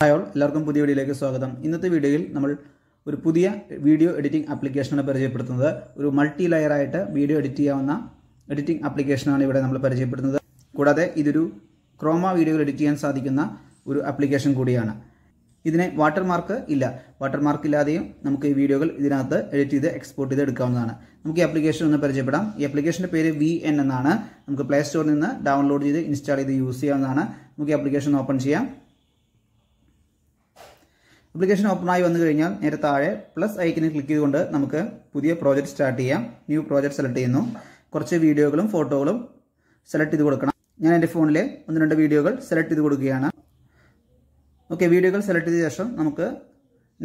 Hi all എല്ലാവർക്കും പുതിയ വീഡിയോയിലേക്ക് സ്വാഗതം. ഇന്നത്തെ വീഡിയോയിൽ നമ്മൾ ഒരു പുതിയ വീഡിയോ എഡിറ്റിംഗ് ആപ്ലിക്കേഷനാണ് പരിചയപ്പെടുത്തുന്നത്. ഒരു മൾട്ടി ലെയർ ആയിട്ട് വീഡിയോ എഡിറ്റ് ചെയ്യാവുന്ന എഡിറ്റിംഗ് ആപ്ലിക്കേഷനാണ് ഇവിടെ നമ്മൾ പരിചയപ്പെടുത്തുന്നത്. കൂടാതെ ഇതൊരു ക്രോമ വീഡിയോകൾ എഡിറ്റ് ചെയ്യാൻ സാധിക്കുന്ന ഒരു ആപ്ലിക്കേഷൻ കൂടിയാണ്. ഇതിന് വാട്ടർമാർക്ക് ഇല്ല. വാട്ടർമാർക്ക് ഇല്ലാതെയും നമുക്ക് ഈ വീഡിയോകൾ ഇതിനകത്ത് എഡിറ്റ് ചെയ്ത് എക്സ്പോർട്ട് ചെയ്ത് എടുക്കാവുന്നതാണ്. നമുക്ക് ഈ ആപ്ലിക്കേഷൻ ഒന്ന് പരിചയപ്പെടാം. ഈ ആപ്ലിക്കേഷന്റെ പേര് വി എൻ എന്നാണ്. നമുക്ക് പ്ലേ സ്റ്റോറിൽ നിന്ന് ഡൗൺലോഡ് ചെയ്ത് ഇൻസ്റ്റാൾ ചെയ്ത് യൂസ് ചെയ്യാവുന്നതാണ്. നമുക്ക് ഈ ആപ്ലിക്കേഷൻ ഓപ്പൺ ചെയ്യാം. ആപ്ലിക്കേഷൻ ഓപ്പൺ ആയി വന്നു കഴിഞ്ഞാൽ നേരെ താഴെ പ്ലസ് ഐക്കണിൽ ക്ലിക്ക് ചെയ്തുകൊണ്ട് നമുക്ക് പുതിയ പ്രോജക്റ്റ് സ്റ്റാർട്ട് ചെയ്യാം. ന്യൂ പ്രോജക്റ്റ് സെലക്ട് ചെയ്യുന്നു. കുറച്ച് വീഡിയോകളും ഫോട്ടോകളും സെലക്ട് ചെയ്ത് കൊടുക്കണം. ഞാൻ എന്റെ ഫോണിലെ ഒന്ന് രണ്ട് വീഡിയോകൾ സെലക്ട് ചെയ്ത് കൊടുക്കുകയാണ്. ഓക്കെ വീഡിയോകൾ സെലക്ട് ചെയ്ത ശേഷം നമുക്ക്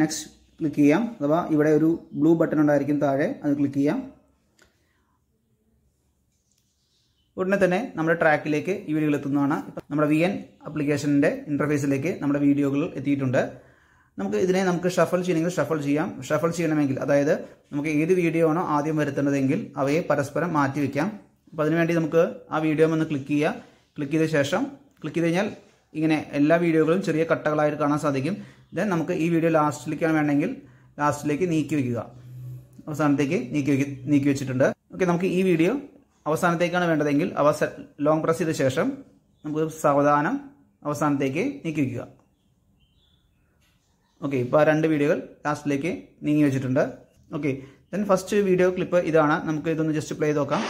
നെക്സ്റ്റ് ക്ലിക്ക് ചെയ്യാം. അഥവാ ഇവിടെ ഒരു ബ്ലൂ ബട്ടൺ ഉണ്ടായിരിക്കും താഴെ അത് ക്ലിക്ക് ചെയ്യാം. ഉടനെ തന്നെ നമ്മുടെ ട്രാക്കിലേക്ക് ഈ വീഡിയോകൾ എത്തുന്നതാണ്. നമ്മുടെ വി എൻ ആപ്ലിക്കേഷന്റെ ഇന്റർഫേസിലേക്ക് നമ്മുടെ വീഡിയോകൾ എത്തിയിട്ടുണ്ട്. നമുക്ക് ഇതിനെ നമുക്ക് ഷഫൽ ചെയ്യണമെങ്കിൽ ഷഫൽ ചെയ്യാം. ഷഫൽ ചെയ്യണമെങ്കിൽ അതായത് നമുക്ക് ഏത് വീഡിയോ ആണോ ആദ്യം വരുത്തേണ്ടതെങ്കിൽ അവയെ പരസ്പരം മാറ്റി വയ്ക്കാം അപ്പോൾ അതിനുവേണ്ടി നമുക്ക് ആ വീഡിയോ ഒന്ന് ക്ലിക്ക് ചെയ്യുക. ക്ലിക്ക് ചെയ്ത ശേഷം ക്ലിക്ക് ചെയ്ത് കഴിഞ്ഞാൽ ഇങ്ങനെ എല്ലാ വീഡിയോകളും ചെറിയ കട്ടകളായിട്ട് കാണാൻ സാധിക്കും. ദെൻ നമുക്ക് ഈ വീഡിയോ ലാസ്റ്റിലേക്കാണ് വേണമെങ്കിൽ ലാസ്റ്റിലേക്ക് നീക്കി വയ്ക്കുക അവസാനത്തേക്ക് നീക്കി വയ്ക്ക നീക്കി വെച്ചിട്ടുണ്ട്. ഓക്കെ നമുക്ക് ഈ വീഡിയോ അവസാനത്തേക്കാണ് വേണ്ടതെങ്കിൽ അവ ലോങ് പ്രസ് ചെയ്ത ശേഷം നമുക്ക് സാവധാനം അവസാനത്തേക്ക് നീക്കി വയ്ക്കുക ഓക്കെ ഇപ്പോൾ ആ രണ്ട് വീഡിയോകൾ ലാസ്റ്റിലേക്ക് നീങ്ങി വെച്ചിട്ടുണ്ട്. Okay then first video clip ഇതാണ്. നമുക്ക് ഇതൊന്ന് ജസ്റ്റ് പ്ലേ ചെയ്ത് നോക്കാം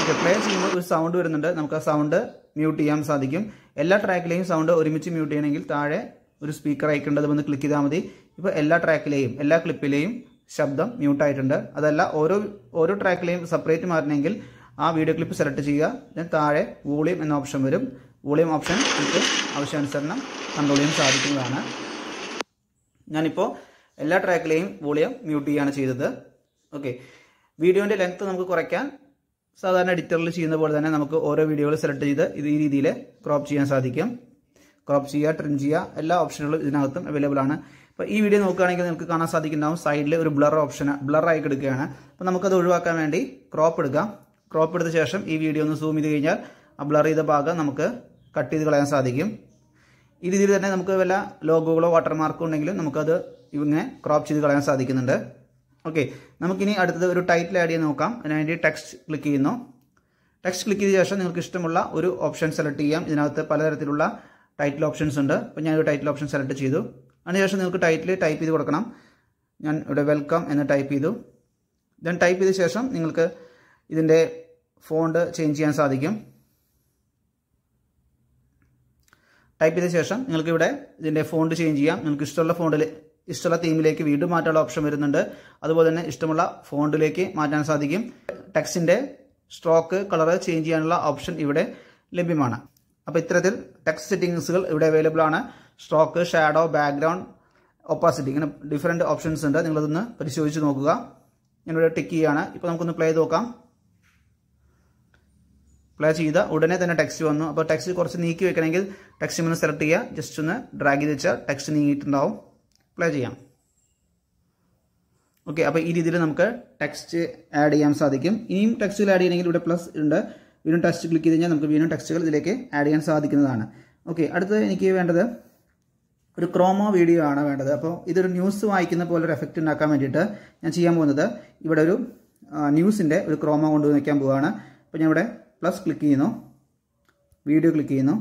ഓക്കെ പ്ലേ ചെയ്യുമ്പോൾ ഒരു സൗണ്ട് വരുന്നുണ്ട്. നമുക്ക് ആ സൗണ്ട് മ്യൂട്ട് ചെയ്യാൻ സാധിക്കും. എല്ലാ ട്രാക്കിലെയും സൗണ്ട് ഒരുമിച്ച് മ്യൂട്ട് ചെയ്യണമെങ്കിൽ താഴെ ഒരു സ്പീക്കർ അയക്കേണ്ടത് വന്ന് ക്ലിക്ക് ചെയ്താൽ മതി. ഇപ്പോൾ എല്ലാ ട്രാക്കിലെയും എല്ലാ ക്ലിപ്പിലെയും ശബ്ദം മ്യൂട്ടായിട്ടുണ്ട് അതല്ല ഓരോ ഓരോ ട്രാക്കിലെയും സെപ്പറേറ്റ് മാറണമെങ്കിൽ ആ വീഡിയോ ക്ലിപ്പ് സെലക്ട് ചെയ്യുക. ദെൻ താഴെ വോളിയം എന്ന ഓപ്ഷൻ വരും. വോളിയം ഓപ്ഷൻ നമുക്ക് ആവശ്യാനുസരണം കൺട്രോൾ ചെയ്യാൻ സാധിക്കുന്നതാണ്. ഞാനിപ്പോൾ എല്ലാ ട്രാക്കിലെയും വോളിയം മ്യൂട്ട് ചെയ്യുകയാണ് ചെയ്തത്. ഓക്കെ വീഡിയോന്റെ ലെങ്ത് നമുക്ക് കുറയ്ക്കാൻ സാധാരണ എഡിറ്ററിൽ ചെയ്യുന്ന പോലെ തന്നെ നമുക്ക് ഓരോ വീഡിയോകൾ സെലക്ട് ചെയ്ത് ഇത് ഈ രീതിയിൽ ക്രോപ്പ് ചെയ്യാൻ സാധിക്കും. ക്രോപ്പ് ചെയ്യുക ട്രിം ചെയ്യുക എല്ലാ ഓപ്ഷനുകളും ഇതിനകത്തും അവൈലബിൾ ആണ്. അപ്പോൾ ഈ വീഡിയോ നോക്കുകയാണെങ്കിൽ നിങ്ങൾക്ക് കാണാൻ സാധിക്കുന്നുണ്ടാവും. സൈഡിൽ ഒരു ബ്ലർ ഓപ്ഷൻ ബ്ലർ ബ്ലറായി എടുക്കുകയാണ് അപ്പോൾ നമുക്കത് ഒഴിവാക്കാൻ വേണ്ടി ക്രോപ്പ് എടുക്കാം. ക്രോപ്പ് എടുത്ത ശേഷം ഈ വീഡിയോ ഒന്ന് സൂം ചെയ്ത് കഴിഞ്ഞാൽ ആ ബ്ലർ ചെയ്ത ഭാഗം നമുക്ക് കട്ട് ചെയ്ത് കളയാൻ സാധിക്കും. ഈ രീതിയിൽ തന്നെ നമുക്ക് വല്ല ലോഗോകളോ വാട്ടർമാർക്കോ ഉണ്ടെങ്കിലും നമുക്കത് ഇങ്ങനെ ക്രോപ്പ് ചെയ്ത് കളയാൻ സാധിക്കുന്നുണ്ട്. ഓക്കെ നമുക്കിനി അടുത്തത് ഒരു ടൈറ്റിൽ ആഡ് ചെയ്ത് നോക്കാം. അതിനുവേണ്ടി ടെക്സ്റ്റ് ക്ലിക്ക് ചെയ്യുന്നു. ടെക്സ്റ്റ് ക്ലിക്ക് ചെയ്ത ശേഷം നിങ്ങൾക്ക് ഇഷ്ടമുള്ള ഒരു ഓപ്ഷൻ സെലക്ട് ചെയ്യാം. ഇതിനകത്ത് പലതരത്തിലുള്ള ടൈറ്റിൽ ഓപ്ഷൻസ് ഉണ്ട്. അപ്പോൾ ഞാനൊരു ടൈറ്റിൽ ഓപ്ഷൻ സെലക്ട് ചെയ്തു. അതിനുശേഷം നിങ്ങൾക്ക് ടൈറ്റിൽ ടൈപ്പ് ചെയ്ത് കൊടുക്കണം. ഞാൻ ഇവിടെ വെൽക്കം എന്ന് ടൈപ്പ് ചെയ്തു. ദെൻ ടൈപ്പ് ചെയ്ത ശേഷം നിങ്ങൾക്ക് ഇതിന്റെ ഫോണ്ട് ചേഞ്ച് ചെയ്യാൻ സാധിക്കും. ടൈപ്പ് ചെയ്ത ശേഷം നിങ്ങൾക്ക് ഇവിടെ ഇതിന്റെ ഫോണ്ട് ചേഞ്ച് ചെയ്യാം. നിങ്ങൾക്ക് ഇഷ്ടമുള്ള ഫോണ്ടിൽ ഇഷ്ടമുള്ള തീമിലേക്ക് വീണ്ടും മാറ്റാനുള്ള ഓപ്ഷൻ വരുന്നുണ്ട്. അതുപോലെ തന്നെ ഇഷ്ടമുള്ള ഫോണ്ടിലേക്ക് മാറ്റാൻ സാധിക്കും. ടെക്സ്റ്റിന്റെ സ്ട്രോക്ക് കളർ ചേഞ്ച് ചെയ്യാനുള്ള ഓപ്ഷൻ ഇവിടെ ലഭ്യമാണ്. അപ്പോൾ ഇത്തരത്തിൽ ടെക്സ്റ്റ് സെറ്റിങ്സുകൾ ഇവിടെ അവൈലബിൾ ആണ്. സ്ട്രോക്ക് ഷാഡോ ബാക്ക്ഗ്രൗണ്ട് ഒപ്പാസിറ്റി ഇങ്ങനെ ഡിഫറെന്റ് ഓപ്ഷൻസ് ഉണ്ട്. നിങ്ങളതൊന്ന് പരിശോധിച്ച് നോക്കുക. ഞാനിവിടെ ടിക്ക് ചെയ്യുകയാണ് ഇപ്പോൾ നമുക്കൊന്ന് പ്ലേ നോക്കാം. പ്ലേ ചെയ്ത ഉടനെ തന്നെ ടെക്സ്റ്റ് വന്നു. അപ്പോൾ ടെക്സ്റ്റ് കുറച്ച് നീക്കി വെക്കണമെങ്കിൽ ടെക്സ്റ്റ് ഒന്ന് സെലക്ട് ചെയ്യുക. ജസ്റ്റ് ഒന്ന് ഡ്രാഗ് ചെയ്ത് വെച്ചാൽ ടെക്സ്റ്റ് നീങ്ങിയിട്ടുണ്ടാവും. പ്ലേ ചെയ്യാം. ഓക്കെ അപ്പോൾ ഈ രീതിയിൽ നമുക്ക് ടെക്സ്റ്റ് ആഡ് ചെയ്യാൻ സാധിക്കും. ഇനിയും ടെക്സ്റ്റുകൾ ആഡ് ചെയ്യണമെങ്കിൽ ഇവിടെ പ്ലസ് ഉണ്ട്. വീണ്ടും ടെക്സ്റ്റ് ക്ലിക്ക് ചെയ്ത് കഴിഞ്ഞാൽ നമുക്ക് വീണ്ടും ടെക്സ്റ്റുകൾ ഇതിലേക്ക് ആഡ് ചെയ്യാൻ സാധിക്കുന്നതാണ്. ഓക്കെ അടുത്തത് എനിക്ക് വേണ്ടത് ഒരു ക്രോമോ വീഡിയോ ആണ് വേണ്ടത്. അപ്പോൾ ഇതൊരു ന്യൂസ് വായിക്കുന്ന പോലെ ഒരു എഫക്റ്റ് ഉണ്ടാക്കാൻ വേണ്ടിയിട്ട് ഞാൻ ചെയ്യാൻ പോകുന്നത് ഇവിടെ ഒരു ന്യൂസിന്റെ ഒരു ക്രോമോ കൊണ്ടുവന്ന് വയ്ക്കാൻ പോവുകയാണ് അപ്പോൾ ഞാൻ ഇവിടെ പ്ലസ് ക്ലിക്ക് ചെയ്യുന്നു. വീഡിയോ ക്ലിക്ക് ചെയ്യുന്നു.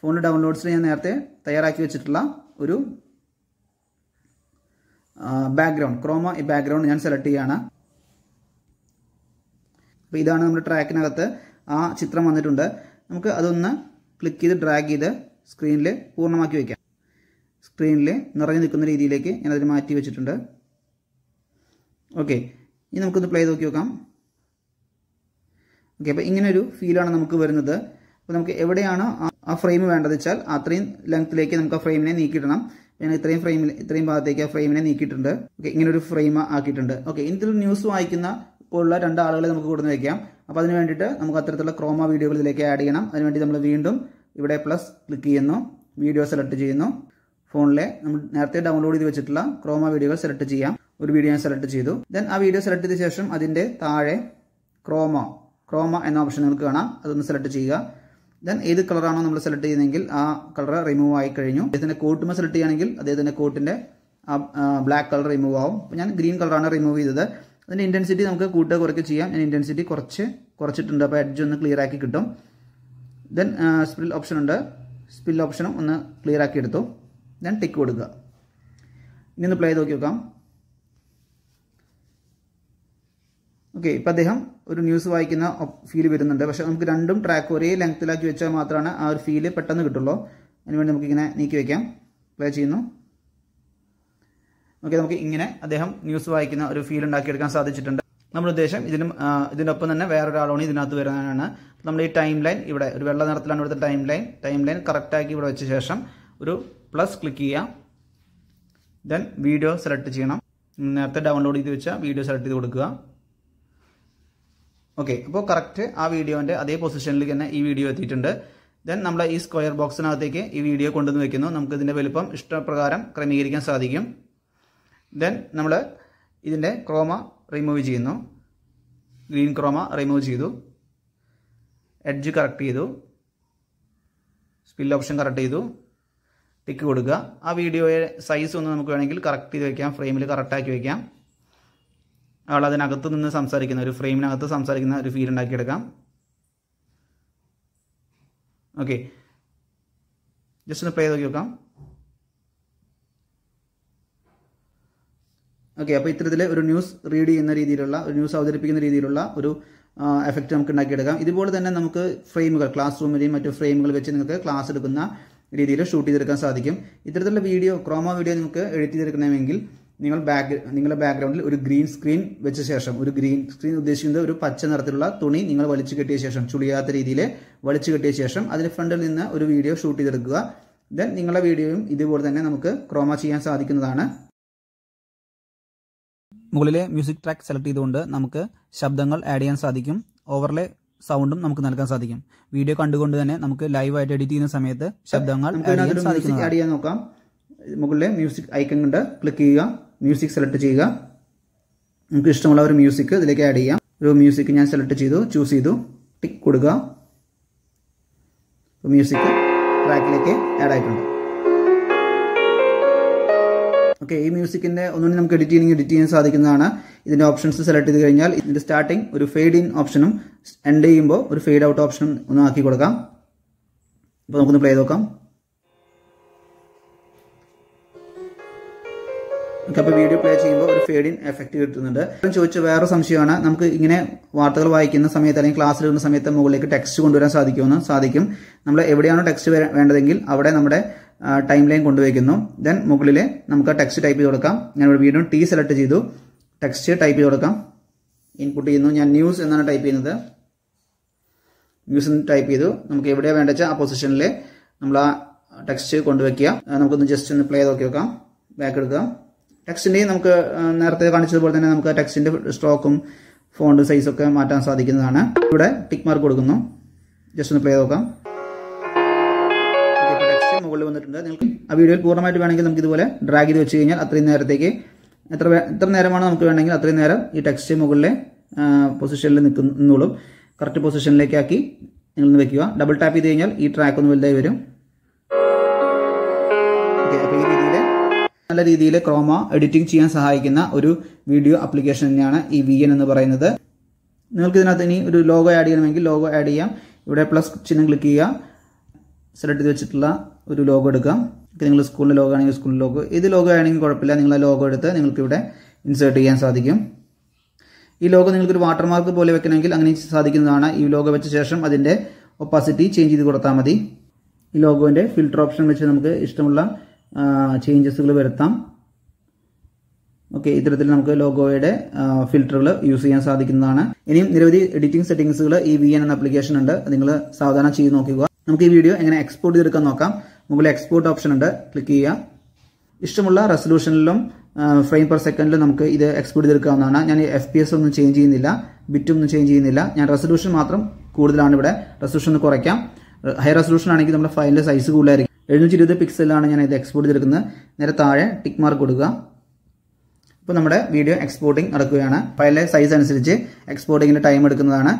ഫോണിൽ ഡൗൺലോഡ്സിൽ ഞാൻ നേരത്തെ തയ്യാറാക്കി വെച്ചിട്ടുള്ള ഒരു ബാക്ക്ഗ്രൗണ്ട് ക്രോമ ഈ ബാക്ക്ഗ്രൗണ്ട് ഞാൻ സെലക്ട് ചെയ്യുകയാണ് അപ്പോൾ ഇതാണ് നമ്മുടെ ട്രാക്കിനകത്ത് ആ ചിത്രം വന്നിട്ടുണ്ട്. നമുക്ക് അതൊന്ന് ക്ലിക്ക് ചെയ്ത് ഡ്രാഗ് ചെയ്ത് സ്ക്രീനിൽ പൂർണമാക്കി വയ്ക്കാം സ്ക്രീനിൽ നിറഞ്ഞു നിൽക്കുന്ന രീതിയിലേക്ക് ഞാനതിന് മാറ്റി വെച്ചിട്ടുണ്ട്. ഓക്കെ ഇനി നമുക്കൊന്ന് പ്ലേ നോക്കി നോക്കാം. ഓക്കെ അപ്പോൾ ഇങ്ങനെ ഒരു ഫീലാണ് നമുക്ക് വരുന്നത്. അപ്പോൾ നമുക്ക് എവിടെയാണോ ആ ഫ്രെയിം വേണ്ടത് വെച്ചാൽ അത്രയും ലെങ്ത്തിലേക്ക് നമുക്ക് ആ ഫ്രെയിമിനെ നീക്കിയിടണം. ഞാൻ ഇത്രയും ഫ്രെയിമിൽ ഇത്രയും ഭാഗത്തേക്ക് ആ ഫ്രെയിമിനെ നീക്കിയിട്ടുണ്ട്. ഓക്കെ ഇങ്ങനെ ഒരു ഫ്രെയിം ആക്കിയിട്ടുണ്ട് ഓക്കെ ഇതിൽ ന്യൂസ് വായിക്കുന്ന പോലുള്ള രണ്ട് ആളുകളെ നമുക്ക് കൊടുന്ന് വയ്ക്കാം അപ്പോൾ അതിന് വേണ്ടിയിട്ട് നമുക്ക് അത്തരത്തിലുള്ള ക്രോമ വീഡിയോകൾ ഇതിലേക്ക് ആഡ് ചെയ്യണം. അതിനുവേണ്ടി നമ്മൾ വീണ്ടും ഇവിടെ പ്ലസ് ക്ലിക്ക് ചെയ്യുന്നു. വീഡിയോ സെലക്ട് ചെയ്യുന്നു. ഫോണിലെ നമ്മൾ നേരത്തെ ഡൗൺലോഡ് ചെയ്ത് വെച്ചിട്ടുള്ള ക്രോമ വീഡിയോകൾ സെലക്ട് ചെയ്യാം. ഒരു വീഡിയോ ഞാൻ സെലക്ട് ചെയ്തു. ദെൻ ആ വീഡിയോ സെലക്ട് ചെയ്ത ശേഷം അതിന്റെ താഴെ ക്രോമ ക്രോമ എന്ന ഓപ്ഷൻ നിങ്ങൾക്ക് കാണാം. അതൊന്ന് സെലക്ട് ചെയ്യുക. ദെൻ ഏത് കളറാണോ നമ്മൾ സെലക്ട് ചെയ്യുന്നതെങ്കിൽ ആ കളർ റിമൂവ് ആയി കഴിഞ്ഞു. അദ്ദേഹത്തിന്റെ കോട്ടുമ്പോൾ സെലക്ട് ചെയ്യുകയാണെങ്കിൽ അദ്ദേഹത്തിന്റെ കോട്ടിന്റെ ആ ബ്ലാക്ക് കളർ റിമൂവ് ആവും. അപ്പോൾ ഞാൻ ഗ്രീൻ കളറാണ് റിമൂവ് ചെയ്തത്. അതിന്റെ ഇന്റൻസിറ്റി നമുക്ക് കൂട്ടുക കുറയ്ക്കുക ചെയ്യാം. ഞാൻ ഇന്റൻസിറ്റി കുറച്ച് കുറച്ചിട്ടുണ്ട്. അപ്പോൾ എഡ്ജ് ഒന്ന് ക്ലിയർ ആക്കി കിട്ടും. ദെൻ സ്പിൽ ഓപ്ഷൻ ഉണ്ട്. സ്പിൽ ഓപ്ഷനും ഒന്ന് ക്ലിയർ ആക്കി എടുത്തു. ദെൻ ടിക്ക് കൊടുക്കുക. ഇനി ഒന്ന് പ്ലേ ചെയ്ത് നോക്കി നോക്കാം. ഓക്കെ ഇപ്പം അദ്ദേഹം ഒരു ന്യൂസ് വായിക്കുന്ന ഫീൽ വരുന്നുണ്ട്. പക്ഷേ നമുക്ക് രണ്ടും ട്രാക്ക് ഒരേ ലെങ്ത്തിലാക്കി വെച്ചാൽ മാത്രമാണ് ആ ഒരു ഫീൽ പെട്ടെന്ന് കിട്ടുള്ളൂ. അതിനുവേണ്ടി നമുക്കിങ്ങനെ നീക്കി വയ്ക്കാം പ്ലേ ചെയ്യുന്നു. ഓക്കെ നമുക്ക് ഇങ്ങനെ അദ്ദേഹം ന്യൂസ് വായിക്കുന്ന ഒരു ഫീൽ ഉണ്ടാക്കിയെടുക്കാൻ സാധിച്ചിട്ടുണ്ട്. നമ്മുടെ ഉദ്ദേശം ഇതിനും ഇതിനൊപ്പം തന്നെ വേറൊരാളാണ് ഇതിനകത്ത് വരാനാണ് നമ്മൾ ഈ ടൈം ലൈൻ ഇവിടെ ഒരു വെള്ള നിറത്തിലാണ് ഇവിടുത്തെ ടൈം ലൈൻ ടൈം ലൈൻ കറക്റ്റാക്കി ഇവിടെ വെച്ച ശേഷം ഒരു പ്ലസ് ക്ലിക്ക് ചെയ്യാം ദെൻ വീഡിയോ സെലക്ട് ചെയ്യണം. നേരത്തെ ഡൗൺലോഡ് ചെയ്ത് വെച്ച വീഡിയോ സെലക്ട് ചെയ്ത് കൊടുക്കുക. ഓക്കെ അപ്പോൾ കറക്റ്റ് ആ വീഡിയോന്റെ അതേ പൊസിഷനിൽ തന്നെ ഈ വീഡിയോ എത്തിയിട്ടുണ്ട്. ദെൻ നമ്മൾ ഈ സ്ക്വയർ ബോക്സിനകത്തേക്ക് ഈ വീഡിയോ കൊണ്ടുവന്ന് വെക്കുന്നു. നമുക്ക് ഇതിന്റെ വലുപ്പം ഇഷ്ടപ്രകാരം ക്രമീകരിക്കാൻ സാധിക്കും. ദെൻ നമ്മൾ ഇതിന്റെ ക്രോമ റിമൂവ് ചെയ്യുന്നു. ഗ്രീൻ ക്രോമ റിമൂവ് ചെയ്തു. എഡ്ജ് കറക്റ്റ് ചെയ്തു. സ്പിൽ ഓപ്ഷൻ കറക്റ്റ് ചെയ്തു. ടിക്ക് കൊടുക്കുക. ആ വീഡിയോയെ സൈസ് ഒന്ന് നമുക്ക് വേണമെങ്കിൽ കറക്റ്റ് ചെയ്ത് വയ്ക്കാം ഫ്രെയിമിൽ കറക്റ്റാക്കി വെക്കാം. ആൾ അതിനകത്ത് നിന്ന് സംസാരിക്കുന്ന ഒരു ഫ്രെയിമിനകത്ത് സംസാരിക്കുന്ന ഒരു ഫീൽ ഉണ്ടാക്കിയെടുക്കാം. ഓക്കെ ജസ്റ്റ് ഒന്ന് പ്ലേ നോക്കി നോക്കാം. ഓക്കെ അപ്പോൾ ഇത്തരത്തിൽ ഒരു ന്യൂസ് റീഡ് ചെയ്യുന്ന രീതിയിലുള്ള ഒരു ന്യൂസ് അവതരിപ്പിക്കുന്ന രീതിയിലുള്ള ഒരു എഫക്റ്റ് നമുക്ക് ഉണ്ടാക്കിയെടുക്കാം. ഇതുപോലെ തന്നെ നമുക്ക് ഫ്രെയിമുകൾ ക്ലാസ് റൂമിലെയും മറ്റു ഫ്രെയിമുകൾ വെച്ച് നിങ്ങൾക്ക് ക്ലാസ് എടുക്കുന്ന രീതിയിൽ ഷൂട്ട് ചെയ്തെടുക്കാൻ സാധിക്കും. ഇത്തരത്തിലുള്ള വീഡിയോ ക്രോമ വീഡിയോ നിങ്ങൾക്ക് എഡിറ്റ് ചെയ്തെടുക്കണമെങ്കിൽ നിങ്ങൾ ബാക്ക് നിങ്ങളുടെ ബാക്ക്ഗ്രൗണ്ടിൽ ഒരു ഗ്രീൻ സ്ക്രീൻ വെച്ച ശേഷം ഒരു ഗ്രീൻ സ്ക്രീൻ ഉദ്ദേശിക്കുന്നത് ഒരു പച്ച നിറത്തിലുള്ള തുണി നിങ്ങൾ വലിച്ചു കെട്ടിയ ശേഷം ചുളിയാത്ത രീതിയിൽ വലിച്ചു കെട്ടിയ ശേഷം അതിന് ഫ്രണ്ടിൽ നിന്ന് ഒരു വീഡിയോ ഷൂട്ട് ചെയ്തെടുക്കുക. ദെൻ നിങ്ങളുടെ വീഡിയോയും ഇതുപോലെ തന്നെ നമുക്ക് ക്രോമ ചെയ്യാൻ സാധിക്കുന്നതാണ്. മുകളിലെ മ്യൂസിക് ട്രാക്ക് സെലക്ട് ചെയ്തുകൊണ്ട് നമുക്ക് ശബ്ദങ്ങൾ ആഡ് ചെയ്യാൻ സാധിക്കും. ഓവർലേ സൗണ്ടും നമുക്ക് നൽകാൻ സാധിക്കും. വീഡിയോ കണ്ടുകൊണ്ട് തന്നെ നമുക്ക് ലൈവായിട്ട് എഡിറ്റ് ചെയ്യുന്ന സമയത്ത് ശബ്ദങ്ങൾ ആഡ് ചെയ്യാൻ നോക്കാം. മുകളിലെ മ്യൂസിക് ഐക്കൺ കൊണ്ട് ക്ലിക്ക് ചെയ്യുക. മ്യൂസിക് സെലക്ട് ചെയ്യുക. നമുക്ക് ഇഷ്ടമുള്ള ഒരു മ്യൂസിക് ഇതിലേക്ക് ആഡ് ചെയ്യാം. ഒരു മ്യൂസിക് ഞാൻ സെലക്ട് ചെയ്തു ചൂസ് ചെയ്തു ടിക്ക് കൊടുക്കുക. മ്യൂസിക് ട്രാക്കിലേക്ക് ആഡ് ആയിട്ടുണ്ട്. ഓക്കെ ഈ മ്യൂസിക്കിന്റെ ഒന്നുകൂടി നമുക്ക് എഡിറ്റ് ചെയ്യണമെങ്കിൽ എഡിറ്റ് ചെയ്യാൻ സാധിക്കുന്നതാണ്. ഇതിന്റെ ഓപ്ഷൻസ് സെലക്ട് ചെയ്ത് കഴിഞ്ഞാൽ ഇതിന്റെ സ്റ്റാർട്ടിങ് ഒരു ഫെയ്ഡ് ഇൻ ഓപ്ഷനും എൻഡ് ചെയ്യുമ്പോൾ ഒരു ഫെയ്ഡ് ഔട്ട് ഓപ്ഷനും ഒന്ന് ആക്കി കൊടുക്കാം. അപ്പോൾ നമുക്കൊന്ന് പ്ലേ നോക്കാം. ഓക്കെ അപ്പോൾ വീഡിയോ പ്ലേ ചെയ്യുമ്പോൾ ഒരു ഫേഡ് ഇൻ എഫക്റ്റ് കിട്ടുന്നുണ്ട്. ചോദിച്ച വേറെ സംശയമാണ്. നമുക്ക് ഇങ്ങനെ വാർത്തകൾ വായിക്കുന്ന സമയത്ത് അല്ലെങ്കിൽ ക്ലാസ്സിൽ എടുക്കുന്ന സമയത്ത് മുകളിലേക്ക് ടെക്സ്റ്റ് കൊണ്ടുവരാൻ സാധിക്കുമെന്ന് സാധിക്കും. നമ്മൾ എവിടെയാണോ ടെക്സ്റ്റ് വേണ്ടതെങ്കിൽ അവിടെ നമ്മുടെ ടൈം ലൈൻ കൊണ്ടുവയ്ക്കുന്നു. ദെൻ മുകളിൽ നമുക്ക് ടെക്സ്റ്റ് ടൈപ്പ് ചെയ്ത് കൊടുക്കാം. ഞാൻ ഇവിടെ വീണ്ടും ടി സെലക്ട് ചെയ്തു. ടെക്സ്റ്റ് ടൈപ്പ് ചെയ്ത് കൊടുക്കാം. ഇൻപുട്ട് ചെയ്യുന്നു. ഞാൻ ന്യൂസ് എന്നാണ് ടൈപ്പ് ചെയ്യുന്നത്. ന്യൂസ് എന്ന് ടൈപ്പ് ചെയ്തു. നമുക്ക് എവിടെയാണ് വേണ്ട ആ പൊസിഷനിൽ നമ്മൾ ആ ടെക്സ്റ്റ് കൊണ്ടുവയ്ക്കുക. നമുക്കൊന്ന് ജസ്റ്റ് ഒന്ന് പ്ലേ നോക്കി വെക്കാം ബാക്ക് എടുക്കുക ടെക്സ്റ്റിന്റെയും നമുക്ക് നേരത്തെ കാണിച്ചതുപോലെ തന്നെ നമുക്ക് ടെക്സ്റ്റിന്റെ സ്ട്രോക്കും ഫോണ്ട് ഒക്കെ മാറ്റാൻ സാധിക്കുന്നതാണ്. ഇവിടെ ടിക്ക് മാർക്ക് കൊടുക്കുന്നു. ജസ്റ്റ് ഒന്ന് പ്ലേ നോക്കാം. മുകളിൽ വന്നിട്ടുണ്ട്. നിങ്ങൾക്ക് ആ വീഡിയോയിൽ പൂർണമായിട്ട് വേണമെങ്കിൽ നമുക്ക് ഇതുപോലെ ഡ്രാഗ് ചെയ്ത് വെച്ച് കഴിഞ്ഞാൽ അത്രയും നേരത്തേക്ക് എത്ര എത്ര നേരമാണ് നമുക്ക് വേണമെങ്കിൽ അത്രയും നേരം ഈ ടെക്സ്റ്റ് മുകളിലെ പൊസിഷനിൽ നിൽക്കുന്നുള്ളൂ കറക്റ്റ് പൊസിഷനിലേക്കാക്കി നിങ്ങൾ വെക്കുക. ഡബിൾ ടാപ്പ് ചെയ്ത് കഴിഞ്ഞാൽ ഈ ട്രാക്ക് ഒന്ന് വലുതായി വരും. നല്ല രീതിയിൽ ക്രോമ എഡിറ്റിംഗ് ചെയ്യാൻ സഹായിക്കുന്ന ഒരു വീഡിയോ ആപ്ലിക്കേഷൻ തന്നെയാണ് ഈ വി എൻ എന്ന് പറയുന്നത്. നിങ്ങൾക്ക് ഇതിനകത്ത് ഇനി ഒരു ലോഗോ ആഡ് ചെയ്യണമെങ്കിൽ ലോഗോ ആഡ് ചെയ്യാം. ഇവിടെ പ്ലസ് ചിഹ്നം ക്ലിക്ക് ചെയ്യുക. സെലക്ട് ചെയ്ത് വെച്ചിട്ടുള്ള ഒരു ലോഗോ എടുക്കാം. നിങ്ങൾ സ്കൂളിന്റെ ലോഗോ ആണെങ്കിൽ സ്കൂളിൽ ലോഗോ ഏത് ലോഗോ ആണെങ്കിൽ കുഴപ്പമില്ല. നിങ്ങൾ ആ ലോഗോ എടുത്ത് നിങ്ങൾക്ക് ഇവിടെ ഇൻസേർട്ട് ചെയ്യാൻ സാധിക്കും. ഈ ലോഗോ നിങ്ങൾക്ക് ഒരു വാട്ടർമാർക്ക് പോലെ വെക്കണമെങ്കിൽ അങ്ങനെ സാധിക്കുന്നതാണ്. ഈ ലോഗോ വെച്ച ശേഷം അതിന്റെ ഒപ്പാസിറ്റി ചേഞ്ച് ചെയ്ത് കൊടുത്താൽ മതി. ഈ ലോഗോന്റെ ഫിൽറ്റർ ഓപ്ഷൻ വെച്ച് നമുക്ക് ഇഷ്ടമുള്ള ചേഞ്ചസുകൾ വരുത്താം. ഓക്കെ ഇത്തരത്തിൽ നമുക്ക് ലോഗോയുടെ ഫിൽറ്ററുകൾ യൂസ് ചെയ്യാൻ സാധിക്കുന്നതാണ്. ഇനിയും നിരവധി എഡിറ്റിംഗ് സെറ്റിംഗ്സുകൾ ഈ വി എൻ എന്ന ആപ്ലിക്കേഷൻ ഉണ്ട്. നിങ്ങൾ സാവധാനം ചെയ്ത് നോക്കുക. നമുക്ക് ഈ വീഡിയോ എങ്ങനെ എക്സ്പോർട്ട് ചെയ്തെടുക്കാൻ നോക്കാം. മുകളിൽ എക്സ്പോർട്ട് ഓപ്ഷൻ ഉണ്ട്. ക്ലിക്ക് ചെയ്യുക. ഇഷ്ടമുള്ള റെസൊല്യൂഷനിലും ഫ്രെയിം പെർ സെക്കൻഡിലും നമുക്ക് ഇത് എക്സ്പോർട്ട് ചെയ്തെടുക്കാവുന്നതാണ്. ഞാൻ എഫ് പി എസ് ഒന്നും ചേഞ്ച് ചെയ്യുന്നില്ല. ബിറ്റും ഒന്നും ചേഞ്ച് ചെയ്യുന്നില്ല. ഞാൻ റെസൊല്യൂഷൻ മാത്രം കൂടുതലാണ് ഇവിടെ. റെസൊല്യൂഷൻ കുറയ്ക്കാം. ഹൈ റെസൊല്യൂഷൻ ആണെങ്കിൽ നമ്മുടെ ഫയലിന്റെ സൈസ് കൂടുതലായിരിക്കും. എഴുന്നൂറ്റി ഇരുപത് പിക്സലാണ് ഞാൻ ഇത് എക്സ്പോർട്ട് ചെയ്തെടുക്കുന്നത് നേരെ താഴെ ടിക്ക് മാർക്ക് കൊടുക്കുക. ഇപ്പോൾ നമ്മുടെ വീഡിയോ എക്സ്പോർട്ടിംഗ് നടക്കുകയാണ്. ഫയലിലെ സൈസ് അനുസരിച്ച് എക്സ്പോർട്ടിങ്ങിന്റെ ടൈം എടുക്കുന്നതാണ്.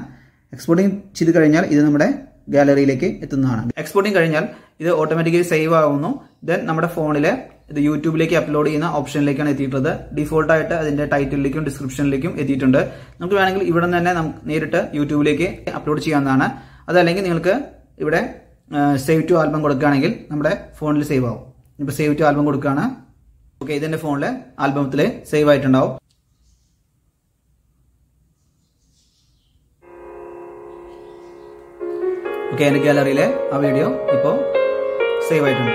എക്സ്പോർട്ടിംഗ് ചെയ്ത് കഴിഞ്ഞാൽ ഇത് നമ്മുടെ ഗാലറിയിലേക്ക് എത്തുന്നതാണ്. എക്സ്പോർട്ടിംഗ് കഴിഞ്ഞാൽ ഇത് ഓട്ടോമാറ്റിക്കലി സേവ് ആവുന്നു. ദെൻ നമ്മുടെ ഫോണിലെ ഇത് യൂട്യൂബിലേക്ക് അപ്ലോഡ് ചെയ്യുന്ന ഓപ്ഷനിലേക്കാണ് എത്തിയിട്ടുള്ളത്. ഡിഫോൾട്ടായിട്ട് അതിന്റെ ടൈറ്റിലേക്കും ഡിസ്ക്രിപ്ഷനിലേക്കും എത്തിയിട്ടുണ്ട്. നമുക്ക് വേണമെങ്കിൽ ഇവിടെ തന്നെ നമുക്ക് നേരിട്ട് യൂട്യൂബിലേക്ക് അപ്ലോഡ് ചെയ്യാവുന്നതാണ്. അതല്ലെങ്കിൽ നിങ്ങൾക്ക് ഇവിടെ സേവ് ടു ആൽബം കൊടുക്കുകയാണെങ്കിൽ നമ്മുടെ ഫോണിൽ സേവ് ആവും. ഇപ്പോൾ സേവ് ടു ആൽബം കൊടുക്കുകയാണ്. ഓക്കെ ഇതിന്റെ ഫോണിൽ ആൽബത്തിൽ സേവ് ആയിട്ടുണ്ടാവും. ഓക്കെ എന്റെ ഗാലറിയിലെ ആ വീഡിയോ ഇപ്പോ സേവ് ആയിട്ടുണ്ട്.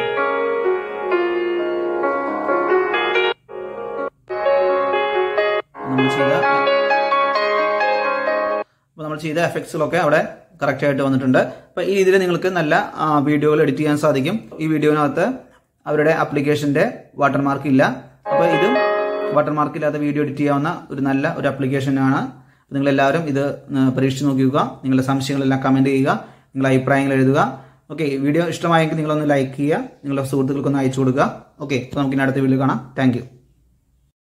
ചെയ്ത അപ്പോൾ നമ്മൾ ചെയ്ത എഫക്ട്സുകളൊക്കെ അവിടെ ആയിട്ട് വന്നിട്ടുണ്ട്. അപ്പോൾ ഈ രീതിയിൽ നിങ്ങൾക്ക് നല്ല വീഡിയോകൾ എഡിറ്റ് ചെയ്യാൻ സാധിക്കും. ഈ വീഡിയോനകത്ത് അവരുടെ ആപ്ലിക്കേഷന്റെ വാട്ടർമാർക്ക് ഇല്ല. അപ്പോൾ ഇതും വാട്ടർമാർക്ക് ഇല്ലാത്ത വീഡിയോ എഡിറ്റ് ചെയ്യാവുന്ന ഒരു നല്ല ഒരു ആപ്ലിക്കേഷനാണ് നിങ്ങൾ എല്ലാവരും ഇത് പരീക്ഷിച്ച് നോക്കുക നിങ്ങളുടെ സംശയങ്ങളെല്ലാം കമന്റ് ചെയ്യുക. നിങ്ങളുടെ അഭിപ്രായങ്ങൾ എഴുതുക. ഓക്കെ വീഡിയോ ഇഷ്ടമായെങ്കിൽ നിങ്ങളൊന്ന് ലൈക്ക് ചെയ്യുക. നിങ്ങളുടെ സുഹൃത്തുക്കൾക്കൊന്ന് അയച്ചു കൊടുക്കുക. ഓക്കെ അപ്പോൾ നമുക്ക് ഇനി അടുത്ത വീഡിയോ കാണാം. താങ്ക്